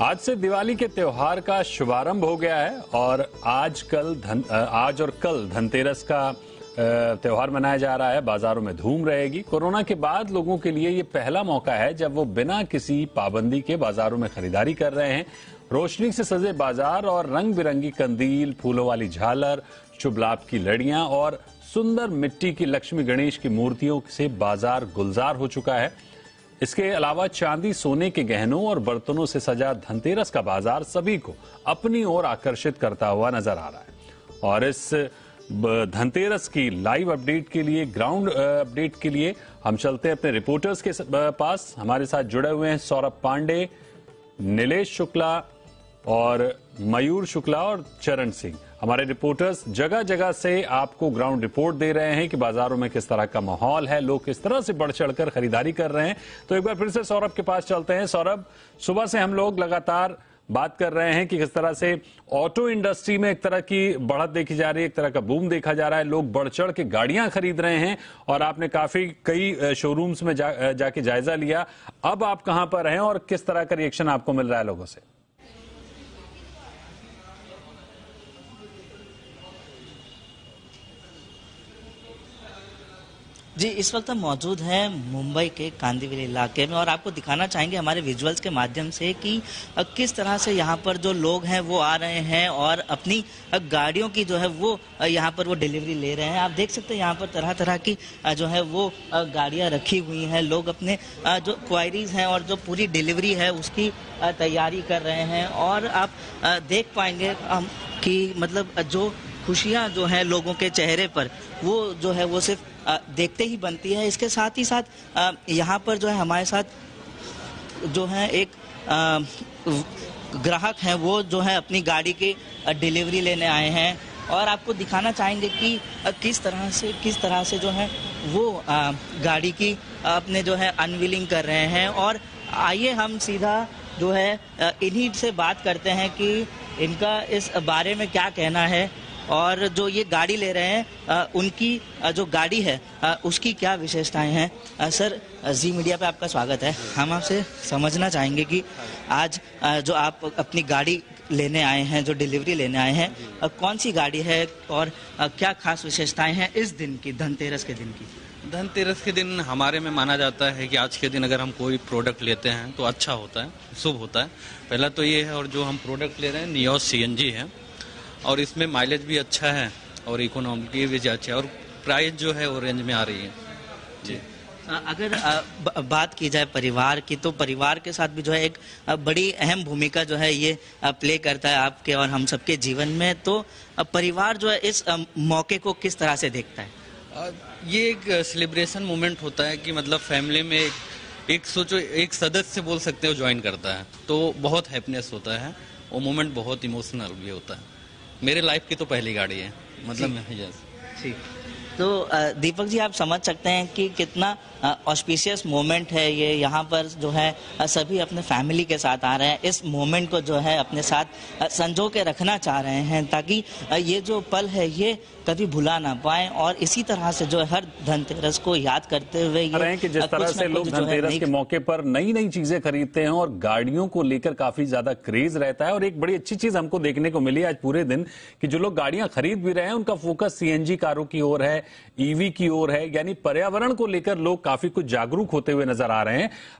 आज से दिवाली के त्योहार का शुभारंभ हो गया है और आज कल धन आज और कल धनतेरस का त्योहार मनाया जा रहा है। बाजारों में धूम रहेगी। कोरोना के बाद लोगों के लिए ये पहला मौका है जब वो बिना किसी पाबंदी के बाजारों में खरीदारी कर रहे हैं। रोशनी से सजे बाज़ार और रंग बिरंगी कंदील, फूलों वाली झालर शुभ लाभ की लड़ियाँ और सुंदर मिट्टी की लक्ष्मी गणेश की मूर्तियों से बाज़ार गुलजार हो चुका है। इसके अलावा चांदी, सोने के गहनों और बर्तनों से सजा धनतेरस का बाज़ार सभी को अपनी ओर आकर्षित करता हुआ नज़र आ रहा है। और इस धनतेरस की लाइव अपडेट के लिए ग्राउंड अपडेट के लिए हम चलते हैं अपने रिपोर्टर्स के पास। हमारे साथ जुड़े हुए हैं सौरभ पांडे, नीलेश शुक्ला और मयूर शुक्ला और चरण सिंह। हमारे रिपोर्टर्स जगह जगह से आपको ग्राउंड रिपोर्ट दे रहे हैं कि बाजारों में किस तरह का माहौल है लोग किस तरह से बढ़ चढ़कर खरीदारी कर रहे हैं। तो एक बार फिर से सौरभ के पास चलते हैं। सौरभ सुबह से हम लोग लगातार बात कर रहे हैं कि किस तरह से ऑटो इंडस्ट्री में एक तरह की बढ़त देखी जा रही है एक तरह का बूम देखा जा रहा है। लोग बढ़ चढ़ के गाड़ियाँ खरीद रहे हैं और आपने काफ़ी कई शोरूम्स में जा, जाके जायजा लिया। अब आप कहाँ पर हैं और किस तरह का रिएक्शन आपको मिल रहा है लोगों से? जी, इस वक्त हम मौजूद हैं मुंबई के कांदीवली इलाके में और आपको दिखाना चाहेंगे हमारे विजुअल्स के माध्यम से कि किस तरह से यहाँ पर जो लोग हैं वो आ रहे हैं और अपनी गाड़ियों की जो है वो यहाँ पर वो डिलीवरी ले रहे हैं। आप देख सकते हैं यहाँ पर तरह तरह की जो है वो गाड़ियाँ रखी हुई हैं। लोग अपने जो क्वायरीज हैं और जो पूरी डिलीवरी है उसकी तैयारी कर रहे हैं और आप देख पाएँगे हम कि मतलब जो खुशियाँ जो हैं लोगों के चेहरे पर, वो जो है वो सिर्फ़ देखते ही बनती है। इसके साथ ही साथ यहाँ पर जो है हमारे साथ जो है एक ग्राहक हैं, वो जो है अपनी गाड़ी की डिलीवरी लेने आए हैं। और आपको दिखाना चाहेंगे कि किस तरह से, किस तरह से जो है वो गाड़ी की अपने जो है अनविलिंग कर रहे हैं। और आइए हम सीधा जो है इन्हीं से बात करते हैं कि इनका इस बारे में क्या कहना है। और जो ये गाड़ी ले रहे हैं उनकी जो गाड़ी है उसकी क्या विशेषताएँ हैं? सर जी मीडिया पे आपका स्वागत है। हम आपसे समझना चाहेंगे कि आज जो आप अपनी गाड़ी लेने आए हैं, जो डिलीवरी लेने आए हैं कौन सी गाड़ी है और क्या खास विशेषताएँ हैं इस दिन की, धनतेरस के दिन की? धनतेरस के दिन हमारे में माना जाता है कि आज के दिन अगर हम कोई प्रोडक्ट लेते हैं तो अच्छा होता है, शुभ होता है। पहला तो ये है और जो हम प्रोडक्ट ले रहे हैं नियोस सी है। और इसमें माइलेज भी अच्छा है और इकोनॉमिक भी अच्छा है और प्राइस जो है वो रेंज में आ रही है। जी। अगर बात की जाए परिवार की तो परिवार के साथ भी जो है एक बड़ी अहम भूमिका जो है ये प्ले करता है आपके और हम सबके जीवन में। तो परिवार जो है इस मौके को किस तरह से देखता है? ये एक सेलिब्रेशन मोमेंट होता है कि मतलब फैमिली में एक, एक सोचो एक सदस्य बोल सकते हो ज्वाइन करता है। तो बहुत हैप्पीनेस होता है वो मोमेंट बहुत इमोशनल भी होता है। मेरे लाइफ की तो पहली गाड़ी है। मतलब यस ठीक। तो दीपक जी आप समझ सकते हैं कि कितना ऑस्पिशियस मोमेंट है ये। यहाँ पर जो है सभी अपने फैमिली के साथ आ रहे हैं। इस मोमेंट को जो है अपने साथ संजो के रखना चाह रहे हैं ताकि ये जो पल है ये कभी भुला ना पाए। और इसी तरह से जो हर धनतेरस को याद करते हुए ये कि जिस तरह से लोग धनतेरस के मौके पर नई नई चीज़ें खरीदते हैं और गाड़ियों को लेकर काफ़ी ज़्यादा क्रेज रहता है। और एक बड़ी अच्छी चीज़ हमको देखने को मिली आज पूरे दिन कि जो लोग गाड़ियाँ खरीद भी रहे हैं उनका फोकस सीएनजी कारों की ओर है। ईवी की ओर है, यानी पर्यावरण को लेकर लोग काफ़ी कुछ जागरूक होते हुए नज़र आ रहे हैं।